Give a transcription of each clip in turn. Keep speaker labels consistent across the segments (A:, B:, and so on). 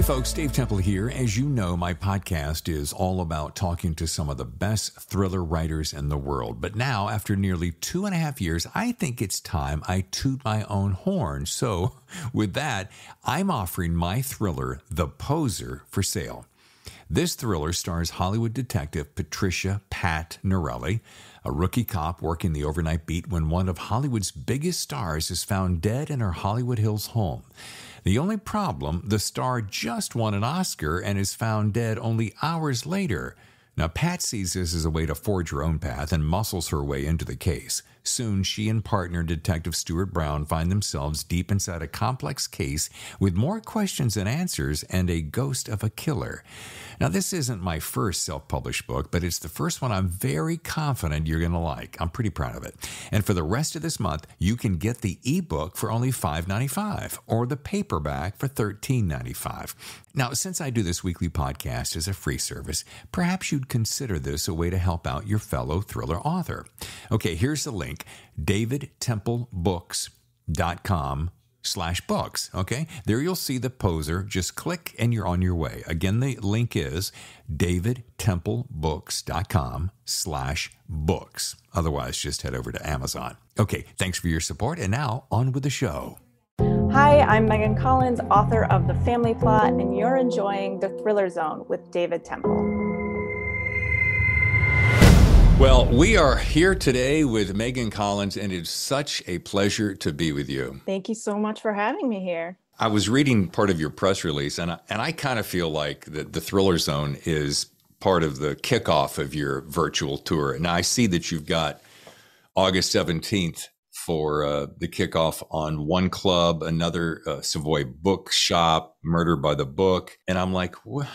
A: Hey folks, Dave Temple here. As you know, my podcast is all about talking to some of the best thriller writers in the world. But now, after nearly two and a half years, I think it's time I toot my own horn. So, with that, I'm offering my thriller, The Poser, for sale. This thriller stars Hollywood detective Patricia Pat Norelli, a rookie cop working the overnight beat when one of Hollywood's biggest stars is found dead in her Hollywood Hills home. The only problem, the star just won an Oscar and is found dead only hours later. Now, Pat sees this as a way to forge her own path and muscles her way into the case. Soon, she and partner Detective Stuart Brown find themselves deep inside a complex case with more questions than answers and a ghost of a killer. Now, this isn't my first self published book, but it's the first one I'm very confident you're going to like. I'm pretty proud of it. And for the rest of this month, you can get the ebook for only $5.95 or the paperback for $13.95. Now, since I do this weekly podcast as a free service, perhaps you'd consider this a way to help out your fellow thriller author. Okay, here's the link davidtemplebooks.com slash books. Okay, there you'll see the poser. Just click and you're on your way. Again, the link is davidtemplebooks.com slash books. Otherwise, just head over to Amazon. Okay, thanks for your support. And now on with the show.
B: Hi, I'm Megan Collins, author of The Family Plot, and you're enjoying The Thriller Zone with David Temple.
A: Well, we are here today with Megan Collins, and it's such a pleasure to be with you.
B: Thank you so much for having me here.
A: I was reading part of your press release, and I, and I kind of feel like that the Thriller Zone is part of the kickoff of your virtual tour. Now, I see that you've got August 17th for uh, the kickoff on one club, another uh, Savoy bookshop, Murder by the Book, and I'm like, well,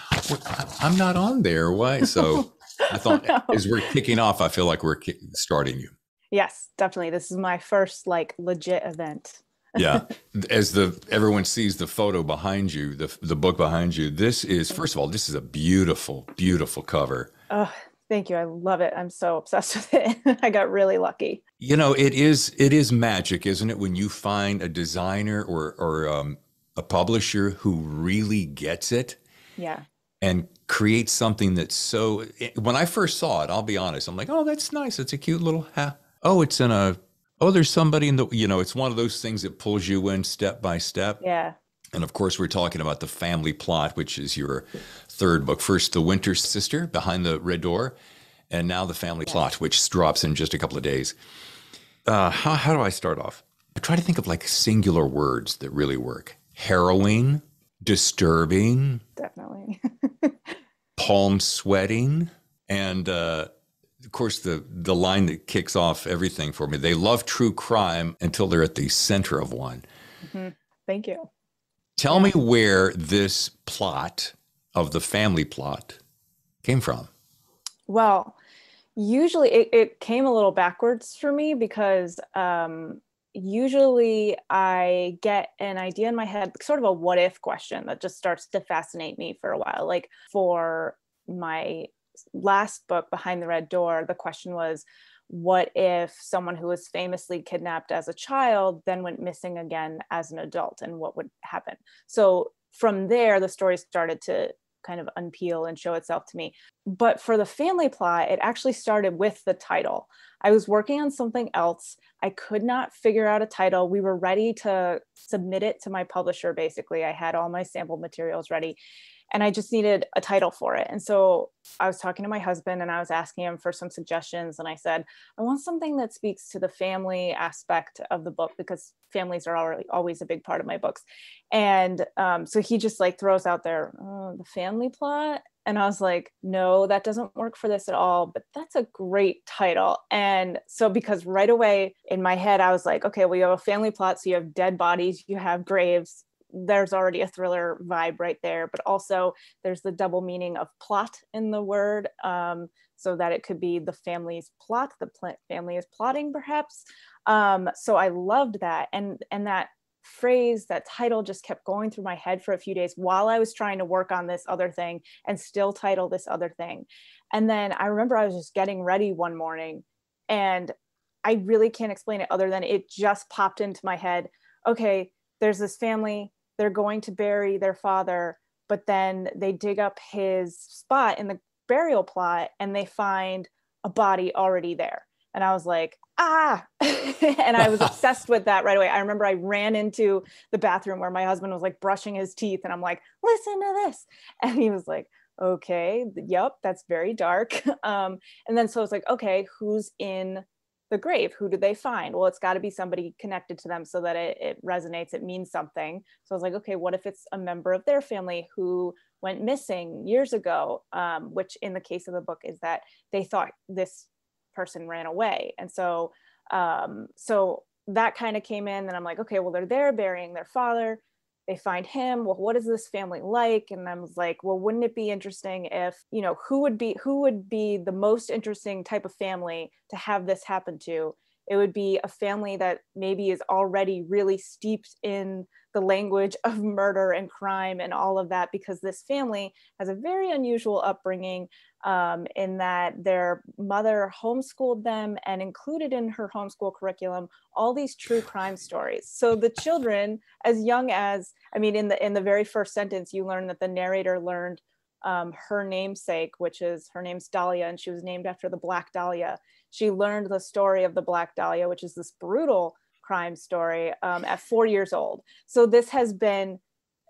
A: I'm not on there. Why? So I thought no. as we're kicking off, I feel like we're starting you.
B: Yes, definitely. This is my first like legit event.
A: yeah, as the everyone sees the photo behind you, the the book behind you. This is first of all, this is a beautiful, beautiful cover.
B: Oh, Thank you. I love it. I'm so obsessed with it. I got really lucky.
A: You know, it is it is magic, isn't it, when you find a designer or or um, a publisher who really gets it.
B: Yeah.
A: And creates something that's so. When I first saw it, I'll be honest. I'm like, oh, that's nice. It's a cute little. Ha- oh, it's in a. Oh, there's somebody in the. You know, it's one of those things that pulls you in step by step.
B: Yeah.
A: And of course, we're talking about the family plot, which is your third book. First, The Winter Sister, Behind the Red Door, and now The Family Plot, which drops in just a couple of days. Uh, how, how do I start off? I try to think of like singular words that really work harrowing, disturbing,
B: definitely,
A: palm sweating, and uh, of course, the the line that kicks off everything for me. They love true crime until they're at the center of one.
B: Mm-hmm. Thank you.
A: Tell me where this plot of the family plot came from.
B: Well, usually it, it came a little backwards for me because um, usually I get an idea in my head, sort of a what if question that just starts to fascinate me for a while. Like for my last book, Behind the Red Door, the question was, what if someone who was famously kidnapped as a child then went missing again as an adult and what would happen so from there the story started to kind of unpeel and show itself to me. But for the family plot it actually started with the title. I was working on something else. I could not figure out a title. We were ready to submit it to my publisher basically. I had all my sample materials ready and I just needed a title for it. And so I was talking to my husband and I was asking him for some suggestions. And I said, I want something that speaks to the family aspect of the book because families are already always a big part of my books. And um, so he just like throws out there oh, the family plot. And I was like, no, that doesn't work for this at all, but that's a great title. And so, because right away in my head, I was like, okay, well, you have a family plot. So you have dead bodies, you have graves, there's already a thriller vibe right there but also there's the double meaning of plot in the word um, so that it could be the family's plot the pl- family is plotting perhaps. Um, so i loved that and and that phrase that title just kept going through my head for a few days while i was trying to work on this other thing and still title this other thing. And then i remember i was just getting ready one morning and i really can't explain it other than it just popped into my head okay there's this family they're going to bury their father but then they dig up his spot in the burial plot and they find a body already there. And I was like, ah, and I was obsessed with that right away. I remember I ran into the bathroom where my husband was like brushing his teeth, and I'm like, listen to this. And he was like, okay, yep, that's very dark. Um, and then so it's like, okay, who's in the grave? Who do they find? Well, it's got to be somebody connected to them so that it, it resonates, it means something. So I was like, okay, what if it's a member of their family who went missing years ago? Um, which in the case of the book is that they thought this person ran away. And so, um, so that kind of came in and I'm like, okay, well, they're there burying their father they find him well what is this family like? And i was like well wouldn't it be interesting if you know who would be who would be the most interesting type of family to have this happen to? It would be a family that maybe is already really steeped in the language of murder and crime and all of that because this family has a very unusual upbringing um, in that their mother homeschooled them and included in her homeschool curriculum all these true crime stories so the children as young as i mean in the in the very first sentence you learn that the narrator learned um, her namesake, which is her name's Dahlia, and she was named after the Black Dahlia. She learned the story of the Black Dahlia, which is this brutal crime story, um, at four years old. So this has been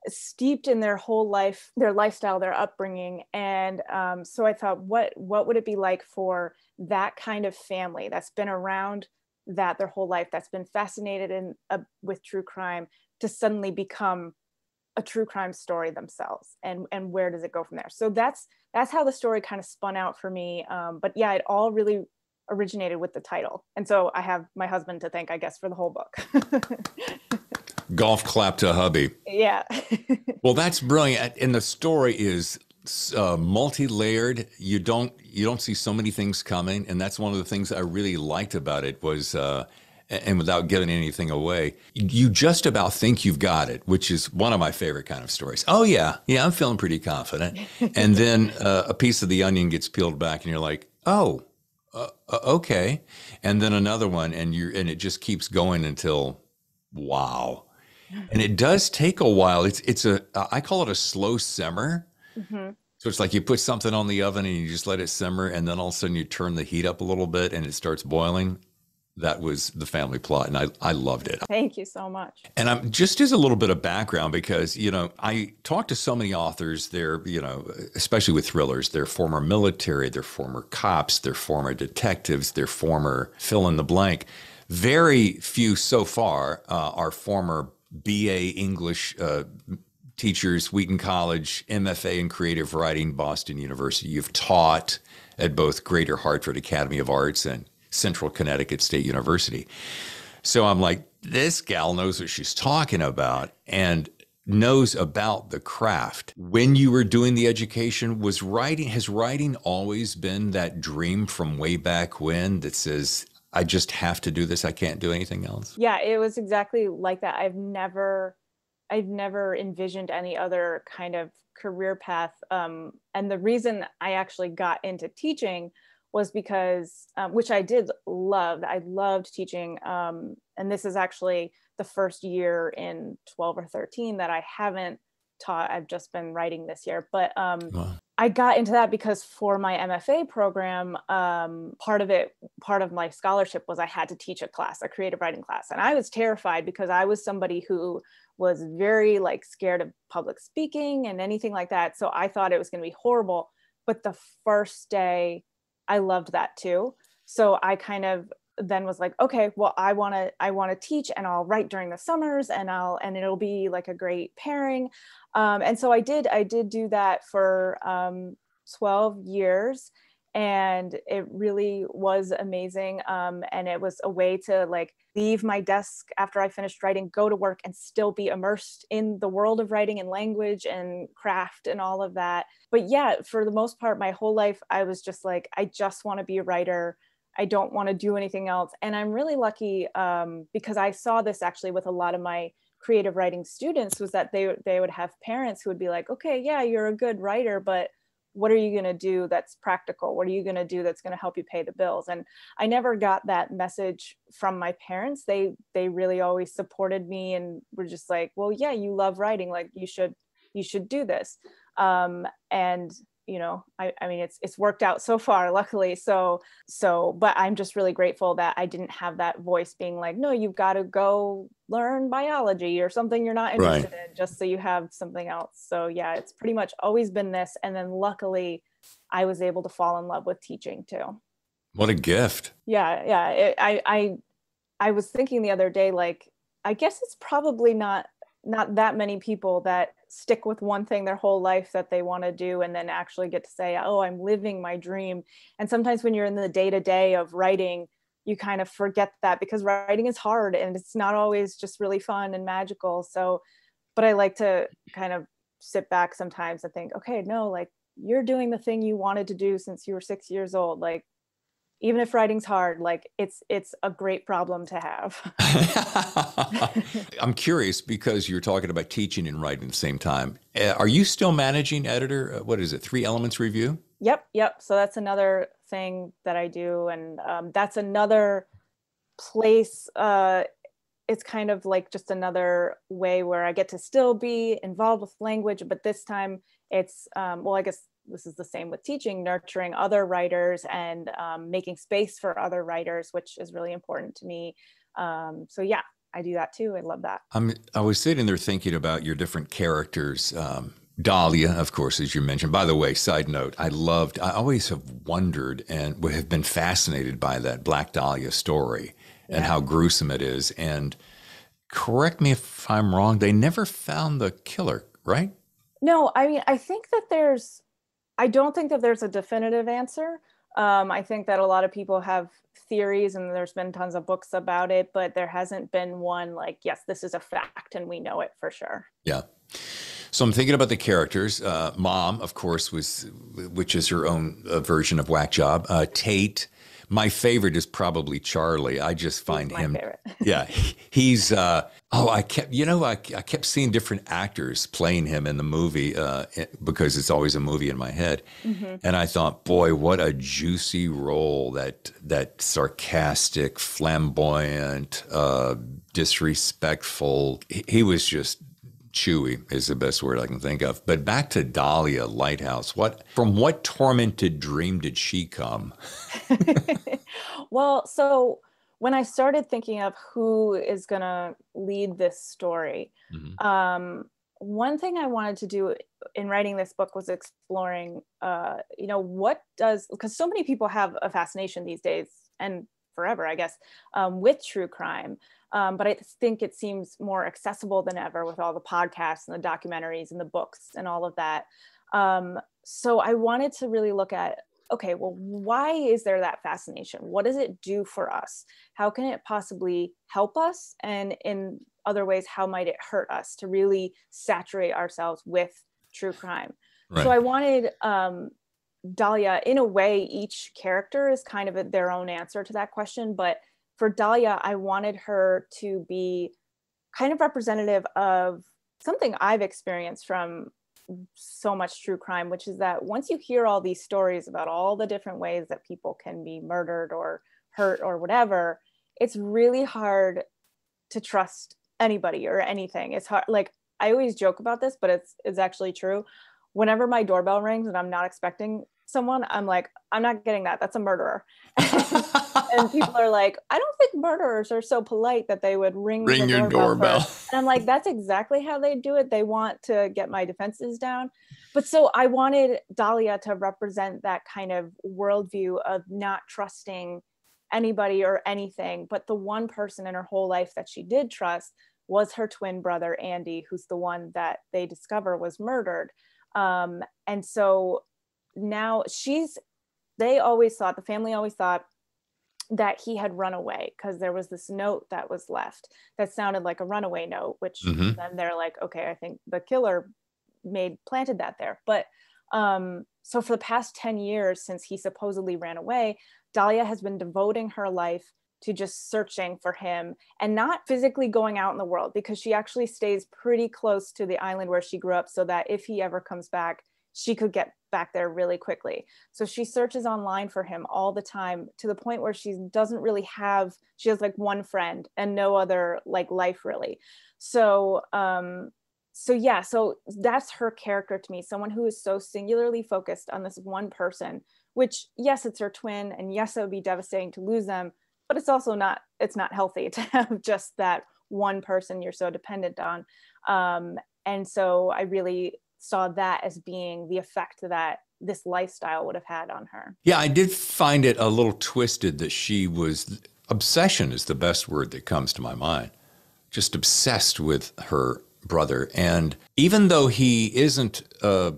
B: steeped in their whole life, their lifestyle, their upbringing, and um, so I thought, what what would it be like for that kind of family that's been around that their whole life, that's been fascinated in uh, with true crime, to suddenly become a true crime story themselves? And and where does it go from there? So that's that's how the story kind of spun out for me. Um, but yeah it all really originated with the title. And so i have my husband to thank i guess for the whole book
A: golf clap to hubby.
B: Yeah.
A: Well that's brilliant. And the story is uh, multi-layered. You don't you don't see so many things coming. And that's one of the things i really liked about it was uh, and without giving anything away, you just about think you've got it, which is one of my favorite kind of stories. Oh yeah, yeah, I'm feeling pretty confident, and then uh, a piece of the onion gets peeled back, and you're like, oh, uh, uh okay, and then another one, and you and it just keeps going until, wow, and it does take a while. It's it's a I call it a slow simmer. Mm-hmm. So it's like you put something on the oven and you just let it simmer, and then all of a sudden you turn the heat up a little bit and it starts boiling that was the family plot and I, I loved it
B: thank you so much
A: and i'm just as a little bit of background because you know i talk to so many authors they're you know especially with thrillers they're former military they're former cops they're former detectives they're former fill in the blank very few so far uh, are former ba english uh, teachers wheaton college mfa in creative writing boston university you've taught at both greater hartford academy of arts and Central Connecticut State University. So I'm like, this gal knows what she's talking about and knows about the craft. When you were doing the education, was writing has writing always been that dream from way back when that says I just have to do this, I can't do anything else?
B: Yeah, it was exactly like that. I've never I've never envisioned any other kind of career path. Um, and the reason I actually got into teaching was because um, which i did love i loved teaching um, and this is actually the first year in 12 or 13 that i haven't taught i've just been writing this year but um, wow. I got into that because for my mfa program um, part of it part of my scholarship was i had to teach a class a creative writing class and i was terrified because i was somebody who was very like scared of public speaking and anything like that so i thought it was going to be horrible but the first day I loved that too. So I kind of then was like, okay, well, I want to, I want to teach and I'll write during the summers and I'll, and it'll be like a great pairing. Um, and so I did, I did do that for um, 12 years and it really was amazing. Um, and it was a way to like leave my desk after I finished writing, go to work and still be immersed in the world of writing and language and craft and all of that. But yeah, for the most part, my whole life, I was just like, I just want to be a writer. I don't want to do anything else. And I'm really lucky um, because I saw this actually with a lot of my creative writing students was that they they would have parents who would be like, okay, yeah, you're a good writer, but what are you going to do that's practical? What are you going to do that's going to help you pay the bills? And i never got that message from my parents. They they really always supported me and were just like well yeah you love writing like you should you should do this. Um, and you know I, I mean it's it's worked out so far luckily so so but i'm just really grateful that i didn't have that voice being like no you've got to go learn biology or something you're not interested right. in just so you have something else. So yeah it's pretty much always been this and then luckily i was able to fall in love with teaching too.
A: What a gift.
B: Yeah yeah it, i i i was thinking the other day like i guess it's probably not not that many people that stick with one thing their whole life that they want to do and then actually get to say oh i'm living my dream. And sometimes when you're in the day to day of writing you kind of forget that because writing is hard and it's not always just really fun and magical. So but i like to kind of sit back sometimes and think okay no like you're doing the thing you wanted to do since you were 6 years old like even if writing's hard like it's it's a great problem to have.
A: I'm curious because you're talking about teaching and writing at the same time. Uh, are you still managing editor? Uh, what is it three elements review?
B: Yep yep. So that's another thing that i do and um, that's another place uh, it's kind of like just another way where i get to still be involved with language but this time it's um, well i guess this is the same with teaching, nurturing other writers and um, making space for other writers, which is really important to me. Um, so yeah, I do that too. I love that.
A: I'm, I was sitting there thinking about your different characters. Um, Dahlia, of course, as you mentioned. By the way, side note, I loved, I always have wondered and have been fascinated by that Black Dahlia story and yeah. how gruesome it is. And correct me if I'm wrong, they never found the killer, right?
B: No, I mean, I think that there's I don't think that there's a definitive answer. Um, I think that a lot of people have theories and there's been tons of books about it, but there hasn't been one like, yes, this is a fact and we know it for sure.
A: Yeah. So I'm thinking about the characters. Uh, Mom, of course, was which is her own uh, version of Whack Job. Uh, Tate, my favorite is probably Charlie. I just find him. yeah, he's. Uh, oh, I kept. You know, I, I kept seeing different actors playing him in the movie uh, because it's always a movie in my head, mm-hmm. and I thought, boy, what a juicy role that that sarcastic, flamboyant, uh, disrespectful. He, he was just chewy is the best word I can think of. But back to Dahlia Lighthouse. What from what tormented dream did she come?
B: well, so when I started thinking of who is going to lead this story, mm-hmm. um, one thing I wanted to do in writing this book was exploring, uh, you know, what does because so many people have a fascination these days and forever, I guess, um, with true crime. Um, but I think it seems more accessible than ever with all the podcasts and the documentaries and the books and all of that. Um, so I wanted to really look at okay, well, why is there that fascination? What does it do for us? How can it possibly help us? And in other ways, how might it hurt us to really saturate ourselves with true crime? Right. So I wanted um, Dahlia, in a way, each character is kind of a, their own answer to that question, but for Dahlia, I wanted her to be kind of representative of something I've experienced from so much true crime, which is that once you hear all these stories about all the different ways that people can be murdered or hurt or whatever, it's really hard to trust anybody or anything. It's hard. Like I always joke about this, but it's it's actually true. Whenever my doorbell rings and I'm not expecting someone, I'm like, I'm not getting that. That's a murderer. and people are like, I don't think murderers are so polite that they would ring,
A: ring your doorbell. doorbell.
B: And I'm like, that's exactly how they do it. They want to get my defenses down. But so I wanted Dahlia to represent that kind of worldview of not trusting anybody or anything. But the one person in her whole life that she did trust was her twin brother, Andy, who's the one that they discover was murdered. Um, and so now she's they always thought the family always thought that he had run away because there was this note that was left that sounded like a runaway note which mm-hmm. then they're like okay i think the killer made planted that there but um so for the past 10 years since he supposedly ran away dahlia has been devoting her life to just searching for him and not physically going out in the world because she actually stays pretty close to the island where she grew up so that if he ever comes back she could get back there really quickly. So she searches online for him all the time to the point where she doesn't really have, she has like one friend and no other like life really. So, um, so yeah so that's her character to me someone who is so singularly focused on this one person which yes it's her twin and yes it would be devastating to lose them but it's also not it's not healthy to have just that one person you're so dependent on um, and so i really saw that as being the effect that this lifestyle would have had on her.
A: Yeah i did find it a little twisted that she was obsession is the best word that comes to my mind. Just obsessed with her brother. And even though he isn't uh,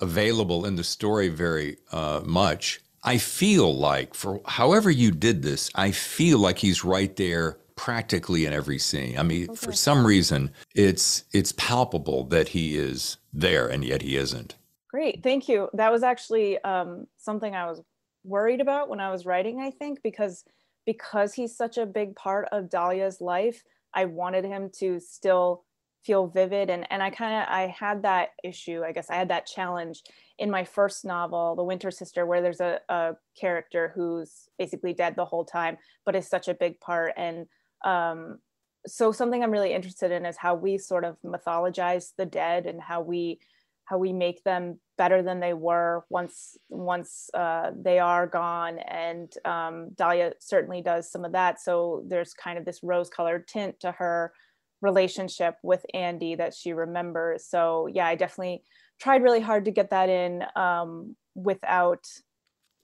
A: available in the story very uh, much I feel like, for however you did this, I feel like he's right there practically in every scene. I mean, okay. for some reason, it's it's palpable that he is there, and yet he isn't.
B: Great, thank you. That was actually um, something I was worried about when I was writing. I think because because he's such a big part of Dahlia's life, I wanted him to still feel vivid, and and I kind of I had that issue. I guess I had that challenge in my first novel, The Winter Sister, where there's a, a character who's basically dead the whole time, but is such a big part. And um, so something I'm really interested in is how we sort of mythologize the dead and how we how we make them better than they were once once uh, they are gone. And um, Dahlia certainly does some of that. So there's kind of this rose-colored tint to her relationship with Andy that she remembers. So yeah, I definitely tried really hard to get that in um, without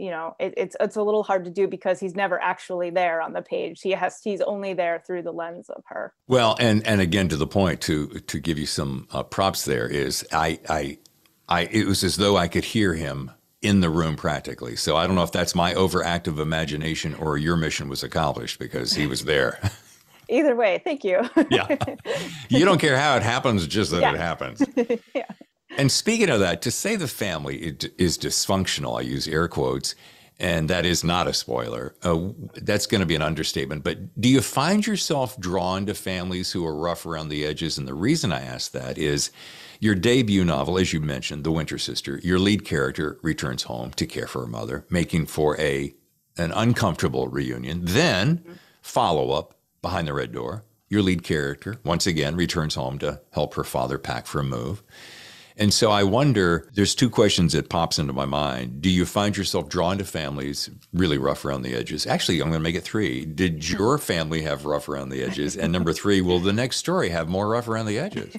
B: you know it, it's it's a little hard to do because he's never actually there on the page. He has he's only there through the lens of her.
A: Well and and again to the point to to give you some uh, props there is i i i it was as though i could hear him in the room practically. So i don't know if that's my overactive imagination or your mission was accomplished because he was there.
B: Either way thank you.
A: Yeah. You don't care how it happens just that yeah. it happens. Yeah and speaking of that, to say the family is dysfunctional, I use air quotes, and that is not a spoiler. Uh, that's going to be an understatement. But do you find yourself drawn to families who are rough around the edges? And the reason I ask that is your debut novel, as you mentioned, The Winter Sister, your lead character returns home to care for her mother, making for a an uncomfortable reunion. Then follow up behind the red door. Your lead character once again returns home to help her father pack for a move. And so I wonder there's two questions that pops into my mind. Do you find yourself drawn to families really rough around the edges? Actually, I'm going to make it three. Did your family have rough around the edges? And number 3, will the next story have more rough around the edges?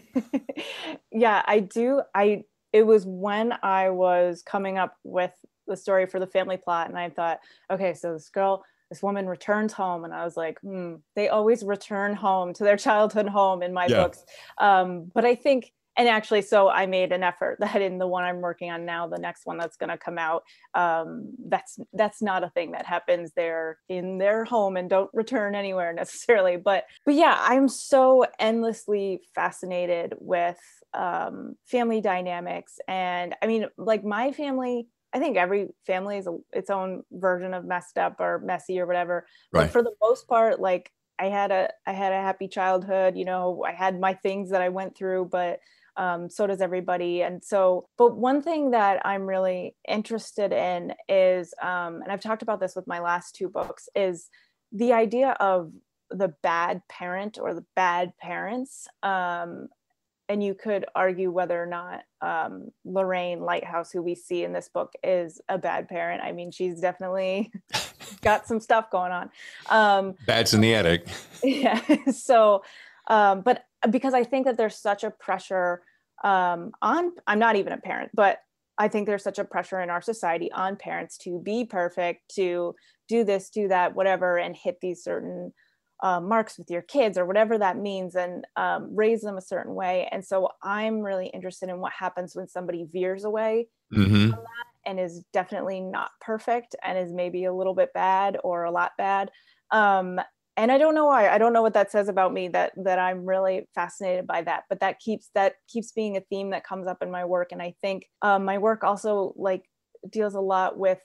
B: yeah, I do. I it was when I was coming up with the story for the family plot and I thought, okay, so this girl this woman returns home and i was like hmm, they always return home to their childhood home in my yeah. books um, but i think and actually so i made an effort that in the one i'm working on now the next one that's going to come out um, that's that's not a thing that happens there in their home and don't return anywhere necessarily but but yeah i'm so endlessly fascinated with um, family dynamics and i mean like my family I think every family is a, its own version of messed up or messy or whatever. Right. But for the most part, like I had a I had a happy childhood. You know, I had my things that I went through, but um, so does everybody and so but one thing that i'm really interested in is um, and i've talked about this with my last two books is the idea of the bad parent or the bad parents um, and you could argue whether or not um, Lorraine Lighthouse, who we see in this book, is a bad parent. I mean, she's definitely got some stuff going on. Um,
A: Bats in the attic.
B: Yeah. So, um, but because I think that there's such a pressure um, on, I'm not even a parent, but I think there's such a pressure in our society on parents to be perfect, to do this, do that, whatever, and hit these certain uh, marks with your kids or whatever that means and um, raise them a certain way. And so I'm really interested in what happens when somebody veers away mm-hmm. and is definitely not perfect and is maybe a little bit bad or a lot bad. Um, and i don't know why i don't know what that says about me that that i'm really fascinated by that but that keeps that keeps being a theme that comes up in my work and i think um, my work also like deals a lot with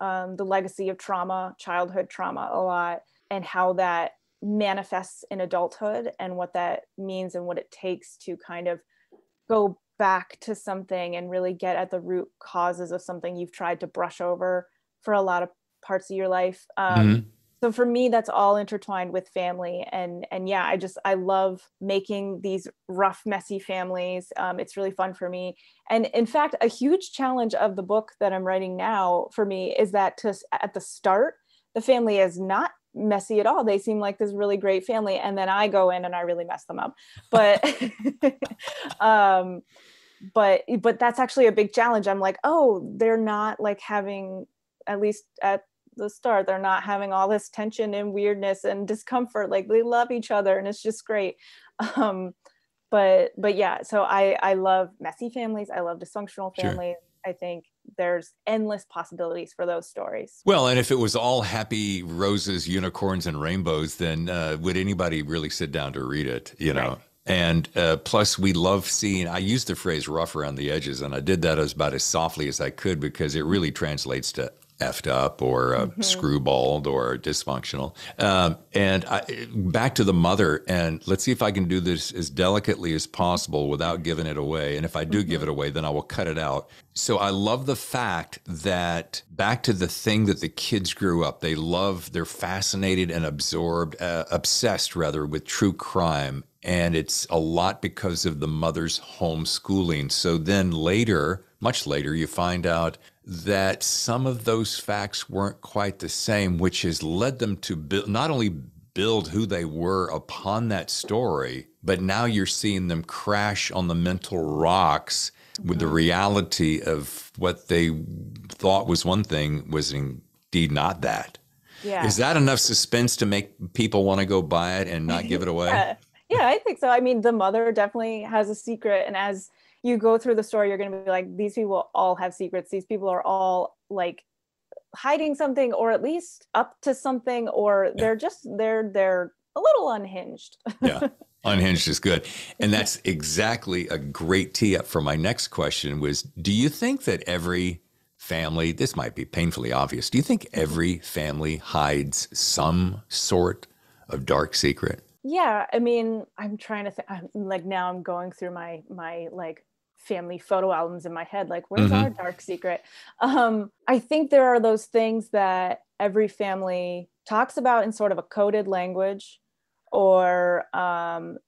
B: um, the legacy of trauma childhood trauma a lot and how that manifests in adulthood and what that means and what it takes to kind of go back to something and really get at the root causes of something you've tried to brush over for a lot of parts of your life. Um, mm-hmm so for me that's all intertwined with family and and yeah i just i love making these rough messy families um, it's really fun for me. And in fact a huge challenge of the book that i'm writing now for me is that to at the start the family is not messy at all. They seem like this really great family and then i go in and i really mess them up. But um but but that's actually a big challenge. I'm like oh they're not like having at least at the start they're not having all this tension and weirdness and discomfort like they love each other and it's just great um but but yeah so i i love messy families i love dysfunctional families sure. i think there's endless possibilities for those stories
A: well and if it was all happy roses unicorns and rainbows then uh, would anybody really sit down to read it you know right. And uh, plus, we love seeing, I used the phrase rough around the edges, and I did that as about as softly as I could because it really translates to effed up or uh, mm-hmm. screwballed or dysfunctional. Um, and I, back to the mother, and let's see if I can do this as delicately as possible without giving it away. And if I do mm-hmm. give it away, then I will cut it out. So I love the fact that back to the thing that the kids grew up, they love, they're fascinated and absorbed, uh, obsessed rather, with true crime. And it's a lot because of the mother's homeschooling. So then later, much later, you find out that some of those facts weren't quite the same, which has led them to build, not only build who they were upon that story, but now you're seeing them crash on the mental rocks with the mm-hmm. reality of what they thought was one thing was indeed not that. Yeah. Is that enough suspense to make people want to go buy it and not give it away?
B: yeah. yeah, I think so. I mean, the mother definitely has a secret, and as you go through the story, you're going to be like, these people all have secrets. These people are all like hiding something, or at least up to something, or yeah. they're just they're they're a little unhinged.
A: yeah. Unhinged is good. And that's exactly a great tee up for my next question was do you think that every family, this might be painfully obvious, do you think mm-hmm. every family hides some sort of dark secret?
B: Yeah, I mean, I'm trying to think I'm, like now I'm going through my my like family photo albums in my head like where's mm-hmm. our dark secret um, i think there are those things that every family talks about in sort of a coded language or um,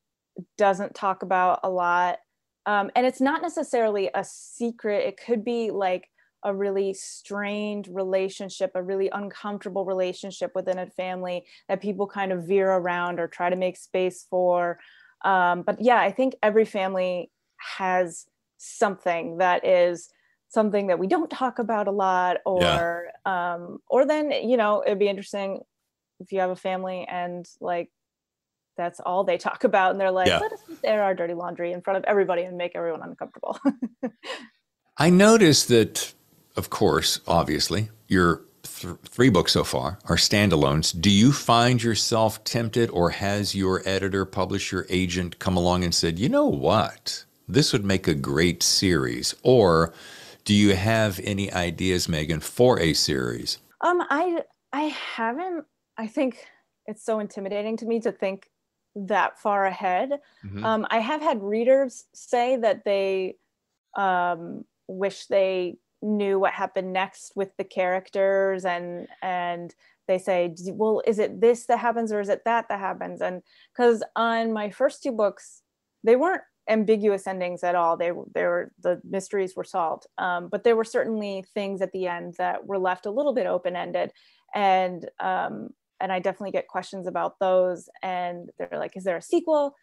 B: doesn't talk about a lot um, and it's not necessarily a secret it could be like a really strained relationship, a really uncomfortable relationship within a family that people kind of veer around or try to make space for. Um, but yeah, I think every family has something that is something that we don't talk about a lot or yeah. um or then you know it'd be interesting if you have a family and like that's all they talk about and they're like yeah. let us air our dirty laundry in front of everybody and make everyone uncomfortable
A: i noticed that of course obviously your th- three books so far are standalones do you find yourself tempted or has your editor publisher agent come along and said you know what this would make a great series. Or do you have any ideas, Megan, for a series?
B: Um, I I haven't. I think it's so intimidating to me to think that far ahead. Mm-hmm. Um, I have had readers say that they um, wish they knew what happened next with the characters and and they say well is it this that happens or is it that that happens and because on my first two books they weren't ambiguous endings at all. They they were the mysteries were solved, um, but there were certainly things at the end that were left a little bit open ended, and um, and I definitely get questions about those. And they're like, "Is there a sequel?"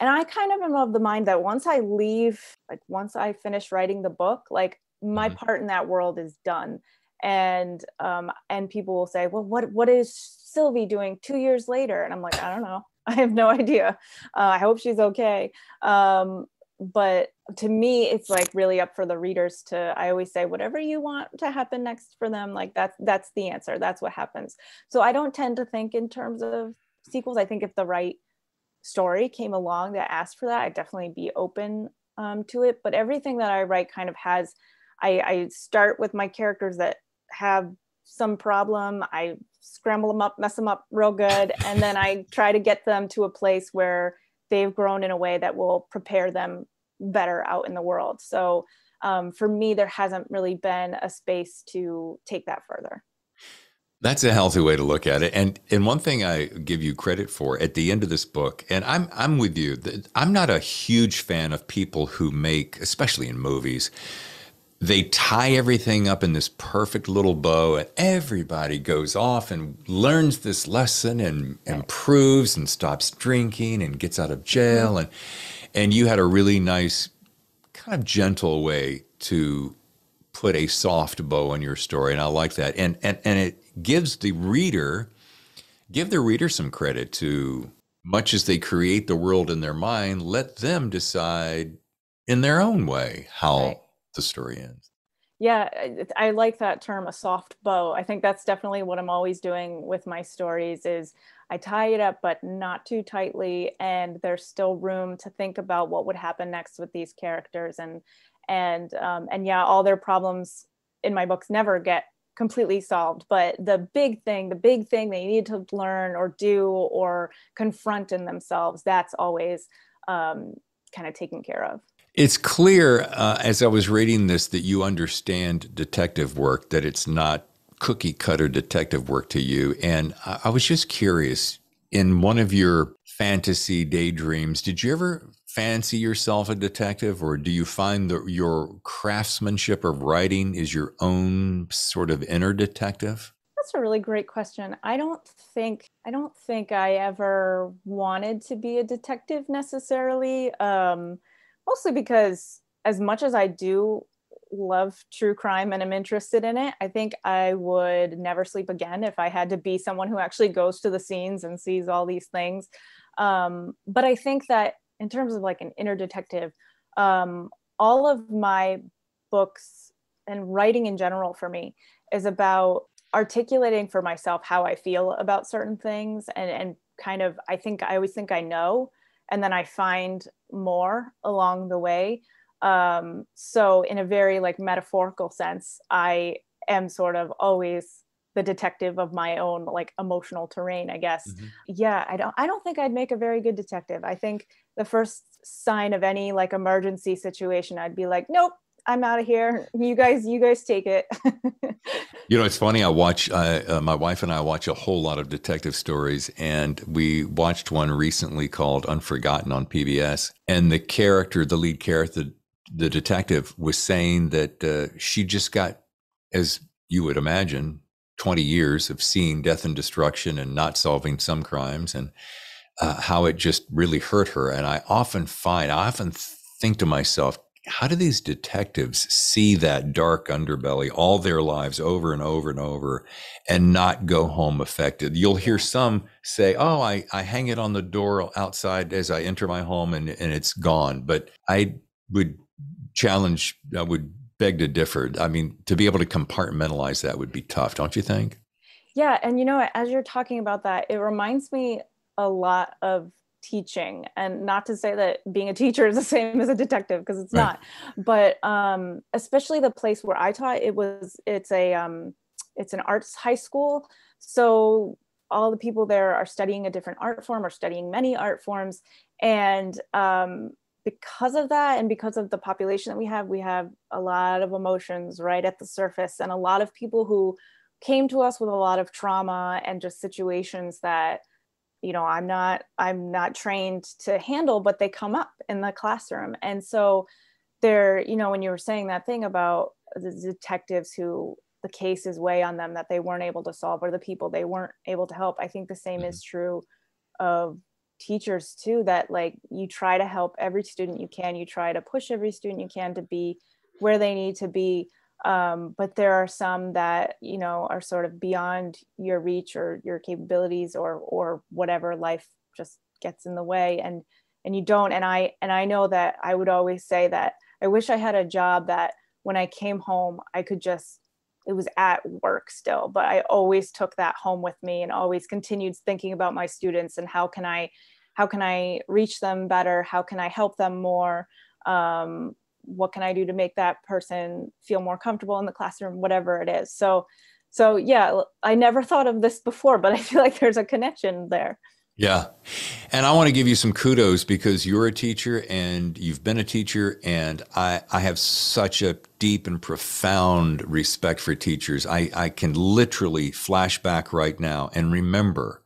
B: And I kind of am of the mind that once I leave, like once I finish writing the book, like my mm-hmm. part in that world is done. And um, and people will say, "Well, what what is Sylvie doing two years later?" And I'm like, I don't know. I have no idea. Uh, I hope she's okay. Um, but to me, it's like really up for the readers to. I always say, whatever you want to happen next for them, like that's that's the answer. That's what happens. So I don't tend to think in terms of sequels. I think if the right story came along that asked for that, I'd definitely be open um, to it. But everything that I write kind of has. I, I start with my characters that have some problem. I scramble them up, mess them up real good, and then I try to get them to a place where they've grown in a way that will prepare them better out in the world. So um, for me, there hasn't really been a space to take that further.
A: That's a healthy way to look at it. And and one thing I give you credit for at the end of this book, and I'm I'm with you. I'm not a huge fan of people who make, especially in movies, they tie everything up in this perfect little bow and everybody goes off and learns this lesson and improves and stops drinking and gets out of jail. Mm-hmm. And and you had a really nice kind of gentle way to put a soft bow on your story and I like that. And and and it gives the reader give the reader some credit to much as they create the world in their mind let them decide in their own way how right the story ends.
B: Yeah, I like that term, a soft bow. I think that's definitely what I'm always doing with my stories is I tie it up, but not too tightly. And there's still room to think about what would happen next with these characters. And, and, um, and yeah, all their problems in my books never get completely solved but the big thing the big thing they need to learn or do or confront in themselves that's always um, kind of taken care of
A: it's clear uh, as I was reading this that you understand detective work, that it's not cookie cutter detective work to you. And I, I was just curious in one of your fantasy daydreams, did you ever fancy yourself a detective or do you find that your craftsmanship of writing is your own sort of inner detective?
B: That's a really great question. I don't think I don't think I ever wanted to be a detective necessarily. Um, mostly because as much as I do love true crime and I'm interested in it, I think I would never sleep again if I had to be someone who actually goes to the scenes and sees all these things. Um, but I think that in terms of like an inner detective, um, all of my books and writing in general for me is about articulating for myself how I feel about certain things and, and kind of, I think I always think I know and then I find more along the way. Um, so in a very like metaphorical sense, I am sort of always the detective of my own like emotional terrain, I guess. Mm-hmm. Yeah, I don't I don't think I'd make a very good detective. I think the first sign of any like emergency situation, I'd be like, nope, I'm out of here. You guys, you guys take it.
A: you know, it's funny. I watch, uh, my wife and I watch a whole lot of detective stories, and we watched one recently called Unforgotten on PBS. And the character, the lead character, the, the detective, was saying that uh, she just got, as you would imagine, 20 years of seeing death and destruction and not solving some crimes, and uh, how it just really hurt her. And I often find, I often think to myself, how do these detectives see that dark underbelly all their lives over and over and over and not go home affected? You'll hear some say, Oh, I, I hang it on the door outside as I enter my home and, and it's gone. But I would challenge, I would beg to differ. I mean, to be able to compartmentalize that would be tough, don't you think?
B: Yeah. And you know, as you're talking about that, it reminds me a lot of teaching. And not to say that being a teacher is the same as a detective because it's right. not. But um, especially the place where i taught it was it's a um, it's an arts high school. So all the people there are studying a different art form or studying many art forms. And um, because of that and because of the population that we have we have a lot of emotions right at the surface and a lot of people who came to us with a lot of trauma and just situations that you know i'm not i'm not trained to handle but they come up in the classroom. And so they're you know when you were saying that thing about the detectives who the cases weigh on them that they weren't able to solve or the people they weren't able to help i think the same mm-hmm. is true of teachers too that like you try to help every student you can. You try to push every student you can to be where they need to be um, but there are some that you know are sort of beyond your reach or your capabilities or or whatever life just gets in the way. And and you don't. And i and i know that i would always say that i wish i had a job that when i came home i could just it was at work still. But i always took that home with me and always continued thinking about my students and how can i how can i reach them better? How can i help them more? Um, what can i do to make that person feel more comfortable in the classroom whatever it is so so yeah i never thought of this before but i feel like there's a connection there
A: Yeah. And I want to give you some kudos because you're a teacher and you've been a teacher. And I, I have such a deep and profound respect for teachers. I, I can literally flash back right now and remember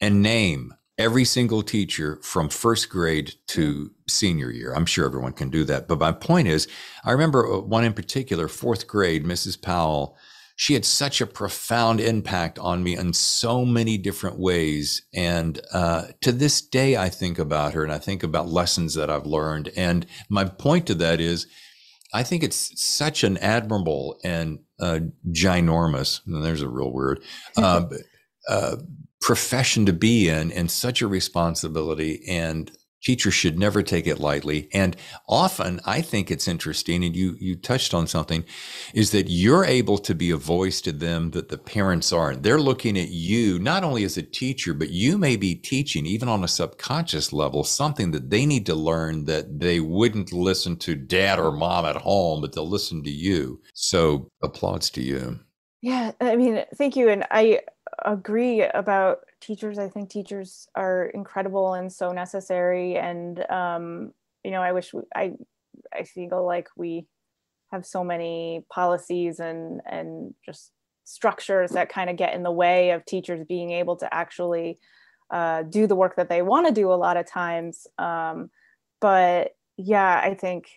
A: and name every single teacher from first grade to senior year. I'm sure everyone can do that. But my point is, I remember one in particular, fourth grade, Mrs. Powell she had such a profound impact on me in so many different ways. And uh, to this day, I think about her and I think about lessons that I've learned. And my point to that is, I think it's such an admirable and uh, ginormous, and there's a real word, uh, uh, profession to be in, and such a responsibility. And teachers should never take it lightly. And often i think it's interesting and you you touched on something is that you're able to be a voice to them that the parents aren't. They're looking at you not only as a teacher but you may be teaching even on a subconscious level something that they need to learn that they wouldn't listen to dad or mom at home but they'll listen to you. So applauds to you.
B: Yeah i mean thank you and i agree about teachers. I think teachers are incredible and so necessary. And um, you know, I wish we, I I feel like we have so many policies and and just structures that kind of get in the way of teachers being able to actually uh, do the work that they want to do a lot of times. Um, but yeah, I think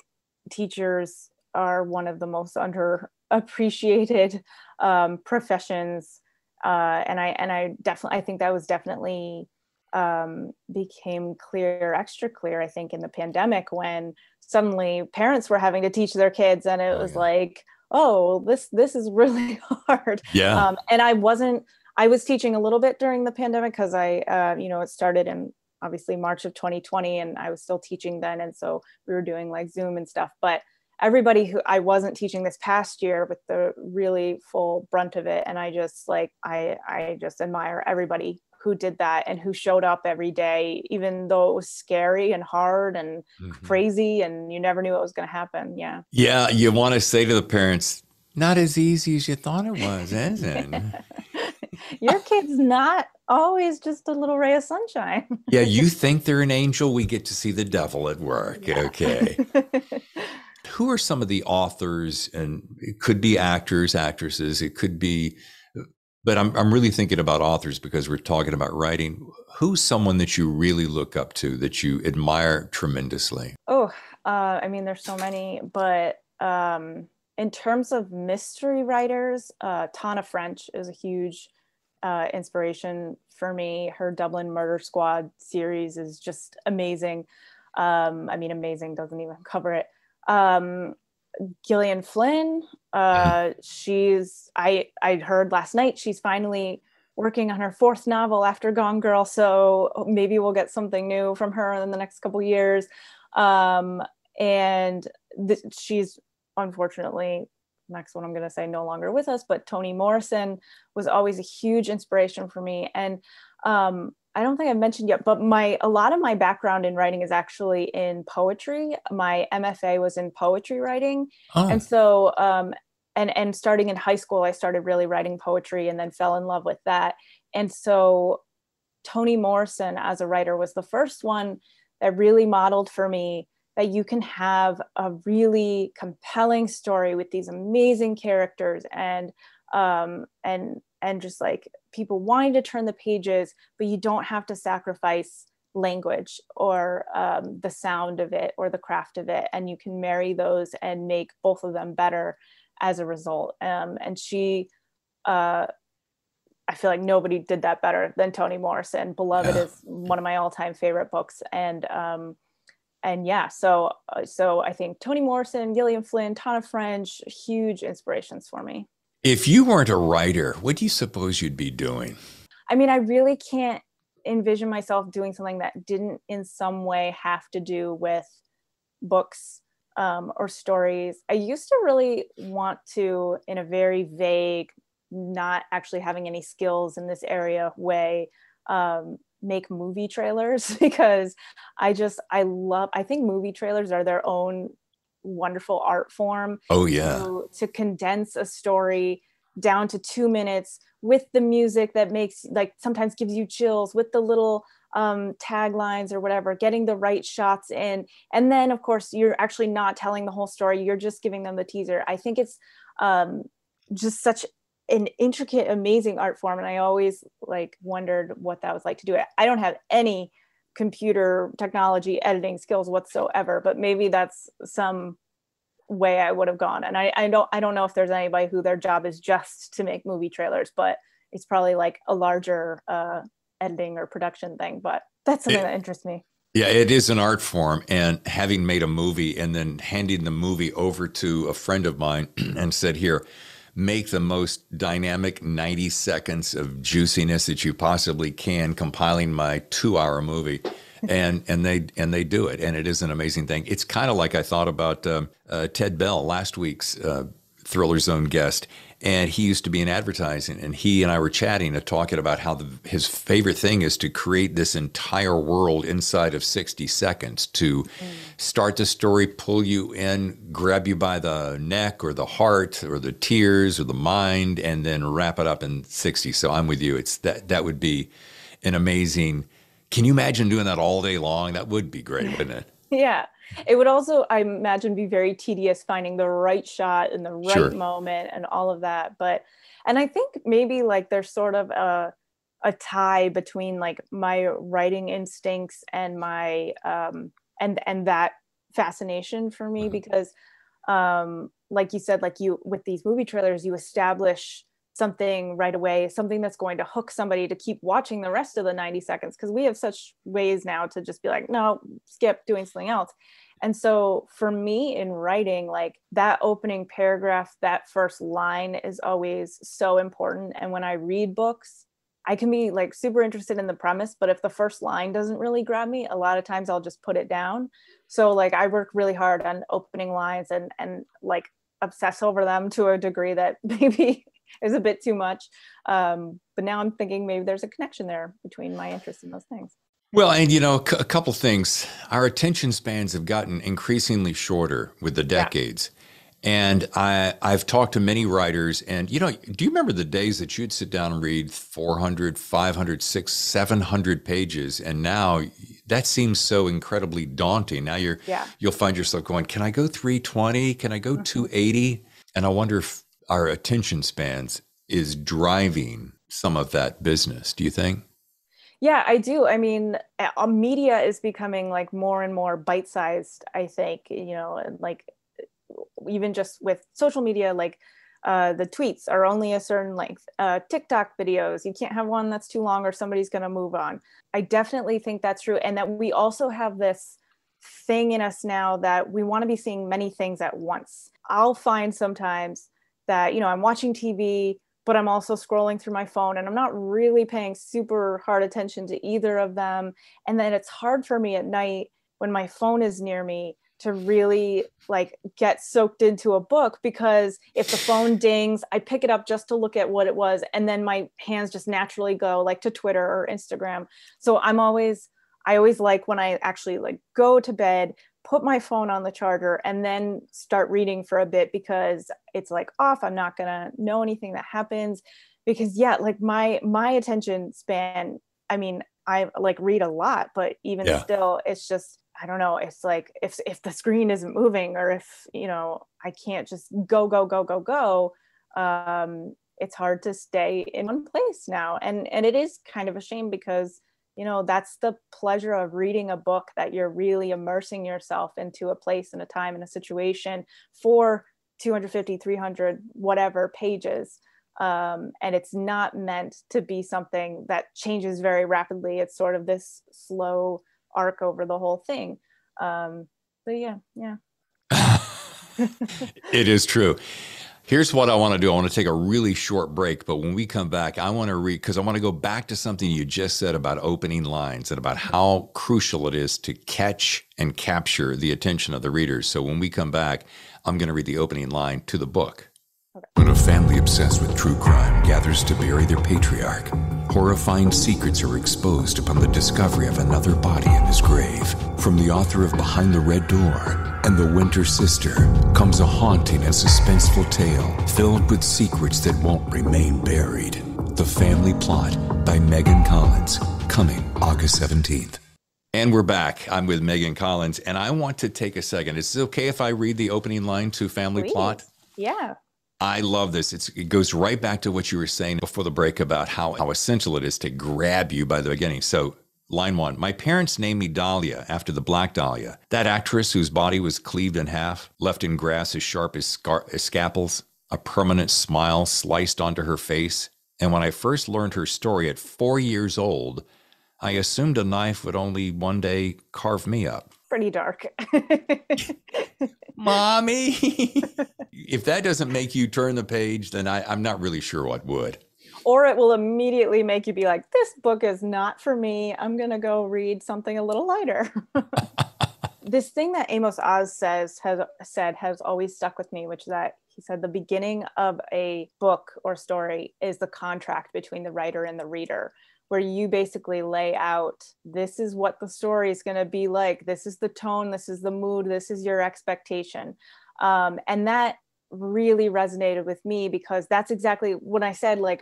B: teachers are one of the most underappreciated um, professions uh, and I and I definitely I think that was definitely um, became clear, extra clear. I think in the pandemic when suddenly parents were having to teach their kids, and it oh, was yeah. like, oh, this this is really hard.
A: Yeah. Um,
B: and I wasn't. I was teaching a little bit during the pandemic because I, uh, you know, it started in obviously March of 2020, and I was still teaching then, and so we were doing like Zoom and stuff, but everybody who I wasn't teaching this past year with the really full brunt of it. And I just like, I, I just admire everybody who did that and who showed up every day, even though it was scary and hard and mm-hmm. crazy and you never knew what was going to happen. Yeah.
A: Yeah. You want to say to the parents, not as easy as you thought it was, is it?
B: Your kid's not always just a little ray of sunshine.
A: yeah, you think they're an angel, we get to see the devil at work. Yeah. Okay who are some of the authors and it could be actors actresses it could be but I'm, I'm really thinking about authors because we're talking about writing. Who's someone that you really look up to that you admire tremendously?
B: Oh uh, i mean there's so many but um, in terms of mystery writers uh, tana french is a huge uh, inspiration for me. Her dublin murder squad series is just amazing. Um, i mean amazing doesn't even cover it um, Gillian Flynn, uh, she's I I heard last night she's finally working on her fourth novel after Gone Girl, so maybe we'll get something new from her in the next couple years. Um, and th- she's unfortunately next one I'm going to say no longer with us, but Toni Morrison was always a huge inspiration for me. And um, I don't think I've mentioned yet, but my a lot of my background in writing is actually in poetry. My MFA was in poetry writing, oh. and so um, and and starting in high school, I started really writing poetry, and then fell in love with that. And so, Toni Morrison as a writer was the first one that really modeled for me that you can have a really compelling story with these amazing characters and um, and and just like people wanting to turn the pages, but you don't have to sacrifice language or um, the sound of it or the craft of it. And you can marry those and make both of them better as a result. Um, and she, uh, I feel like nobody did that better than Toni Morrison. Beloved is one of my all-time favorite books, and um, and yeah, so uh, so I think Toni Morrison, Gillian Flynn, Tana French, huge inspirations for me.
A: If you weren't a writer, what do you suppose you'd be doing?
B: I mean, I really can't envision myself doing something that didn't in some way have to do with books um, or stories. I used to really want to, in a very vague, not actually having any skills in this area way, um, make movie trailers because I just, I love, I think movie trailers are their own wonderful art form.
A: Oh yeah.
B: To, to condense a story down to two minutes with the music that makes like sometimes gives you chills with the little um, taglines or whatever, getting the right shots in. And then, of course, you're actually not telling the whole story, you're just giving them the teaser. I think it's um, just such an intricate, amazing art form. And I always like wondered what that was like to do it. I don't have any computer technology editing skills whatsoever, but maybe that's some way I would have gone. And I, I don't I don't know if there's anybody who their job is just to make movie trailers, but it's probably like a larger uh, editing or production thing. But that's something it, that interests me.
A: Yeah, it is an art form. And having made a movie and then handing the movie over to a friend of mine and said, Here, make the most dynamic 90 seconds of juiciness that you possibly can, compiling my two hour movie. and and they and they do it, and it is an amazing thing. It's kind of like I thought about uh, uh, Ted Bell, last week's uh, Thriller Zone guest, and he used to be in advertising and he and i were chatting and talking about how the, his favorite thing is to create this entire world inside of 60 seconds to mm. start the story pull you in grab you by the neck or the heart or the tears or the mind and then wrap it up in 60 so i'm with you. It's that that would be an amazing can you imagine doing that all day long? That would be great wouldn't it?
B: Yeah it would also i imagine be very tedious finding the right shot in the right sure. moment and all of that but and i think maybe like there's sort of a a tie between like my writing instincts and my um and and that fascination for me mm-hmm. because um like you said like you with these movie trailers you establish something right away, something that's going to hook somebody to keep watching the rest of the 90 seconds. Because we have such ways now to just be like, no, skip doing something else. And so for me in writing, like that opening paragraph, that first line is always so important. And when I read books, I can be like super interested in the premise, but if the first line doesn't really grab me, a lot of times I'll just put it down. So like I work really hard on opening lines and and like obsess over them to a degree that maybe is a bit too much. Um, but now I'm thinking maybe there's a connection there between my interest in those things.
A: Well, and you know, a couple things. Our attention spans have gotten increasingly shorter with the decades. Yeah. And I, I've talked to many writers, and you know, do you remember the days that you'd sit down and read 400, 500, 600, 700 pages? And now that seems so incredibly daunting. Now you're, yeah. you'll find yourself going, Can I go 320? Can I go mm-hmm. 280? And I wonder if our attention spans is driving some of that business. Do you think?
B: Yeah, I do. I mean, media is becoming like more and more bite sized, I think, you know, like even just with social media, like uh, the tweets are only a certain length. Uh, TikTok videos, you can't have one that's too long or somebody's going to move on. I definitely think that's true. And that we also have this thing in us now that we want to be seeing many things at once. I'll find sometimes that you know i'm watching tv but i'm also scrolling through my phone and i'm not really paying super hard attention to either of them. And then it's hard for me at night when my phone is near me to really like get soaked into a book because if the phone dings i pick it up just to look at what it was and then my hands just naturally go like to twitter or instagram. So i'm always i always like when i actually like go to bed put my phone on the charger and then start reading for a bit because it's like off i'm not going to know anything that happens because yeah like my my attention span i mean i like read a lot but even yeah. still it's just i don't know it's like if if the screen isn't moving or if you know i can't just go go go go go um it's hard to stay in one place now and and it is kind of a shame because you know that's the pleasure of reading a book that you're really immersing yourself into a place and a time and a situation for 250 300 whatever pages. Um, and it's not meant to be something that changes very rapidly. It's sort of this slow arc over the whole thing. Um, but yeah yeah.
A: It is true Here's what I want to do. I want to take a really short break, but when we come back, I want to read because I want to go back to something you just said about opening lines and about how crucial it is to catch and capture the attention of the readers. So when we come back, I'm going to read the opening line to the book. Okay. When a family obsessed with true crime gathers to bury their patriarch, horrifying secrets are exposed upon the discovery of another body in his grave. From the author of Behind the Red Door and The Winter Sister comes a haunting and suspenseful tale filled with secrets that won't remain buried. The Family Plot by Megan Collins, coming August 17th. And we're back. I'm with Megan Collins, and I want to take a second. Is it okay if I read the opening line to Family
B: Please.
A: Plot?
B: Yeah.
A: I love this. It's, it goes right back to what you were saying before the break about how, how essential it is to grab you by the beginning. So, line one My parents named me Dahlia after the Black Dahlia, that actress whose body was cleaved in half, left in grass as sharp as, scar- as scalpels, a permanent smile sliced onto her face. And when I first learned her story at four years old, I assumed a knife would only one day carve me up.
B: Pretty dark.
A: Mommy! if that doesn't make you turn the page, then I, I'm not really sure what would.
B: or it will immediately make you be like, this book is not for me. I'm going to go read something a little lighter. this thing that Amos Oz says has said has always stuck with me, which is that he said the beginning of a book or story is the contract between the writer and the reader, where you basically lay out this is what the story is going to be like, this is the tone, this is the mood, this is your expectation. Um, and that really resonated with me because that's exactly when I said, like,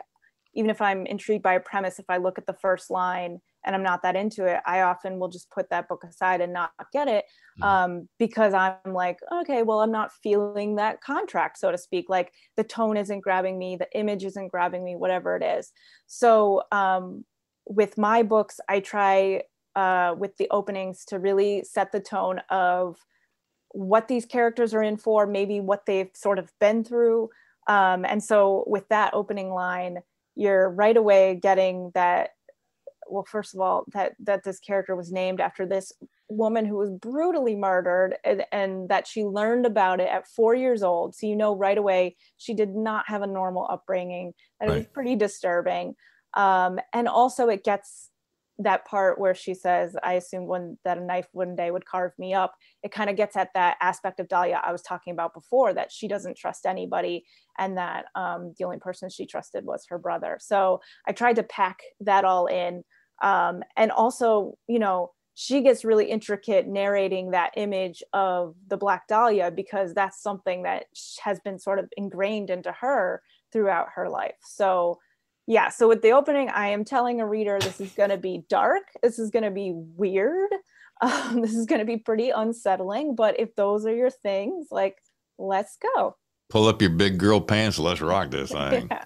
B: even if I'm intrigued by a premise, if I look at the first line and I'm not that into it, I often will just put that book aside and not get it um, because I'm like, okay, well, I'm not feeling that contract, so to speak. Like the tone isn't grabbing me, the image isn't grabbing me, whatever it is. So um, with my books, I try uh, with the openings to really set the tone of what these characters are in for, maybe what they've sort of been through. Um, and so with that opening line, you're right away getting that well first of all that that this character was named after this woman who was brutally murdered and, and that she learned about it at four years old. So you know right away she did not have a normal upbringing. And it was pretty disturbing um, and also it gets that part where she says i assumed one that a knife one day would carve me up. It kind of gets at that aspect of dahlia i was talking about before that she doesn't trust anybody and that um, the only person she trusted was her brother. So i tried to pack that all in. Um, and also you know she gets really intricate narrating that image of the black dahlia because that's something that has been sort of ingrained into her throughout her life. So yeah so with the opening i am telling a reader this is going to be dark this is going to be weird um, this is going to be pretty unsettling but if those are your things like let's go
A: Pull up your big girl pants. Let's rock this thing.
B: yeah.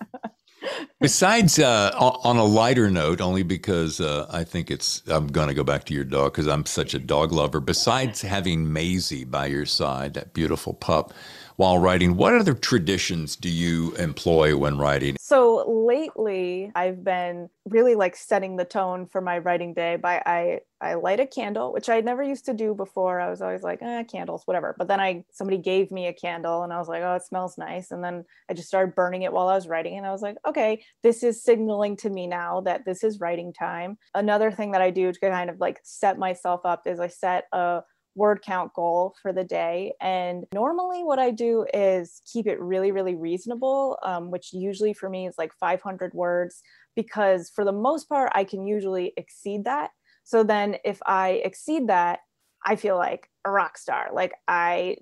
A: Besides, uh, on a lighter note, only because uh, I think it's, I'm going to go back to your dog because I'm such a dog lover. Besides having Maisie by your side, that beautiful pup, while writing, what other traditions do you employ when writing?
B: so lately i've been really like setting the tone for my writing day by i i light a candle which i never used to do before. I was always like eh, candles whatever. But then i somebody gave me a candle and i was like oh it smells nice. And then i just started burning it while i was writing and i was like okay this is signaling to me now that this is writing time. Another thing that i do to kind of like set myself up is i set a word count goal for the day. And normally, what I do is keep it really, really reasonable, um, which usually for me is like 500 words, because for the most part, I can usually exceed that. So then, if I exceed that, I feel like a rock star. Like I,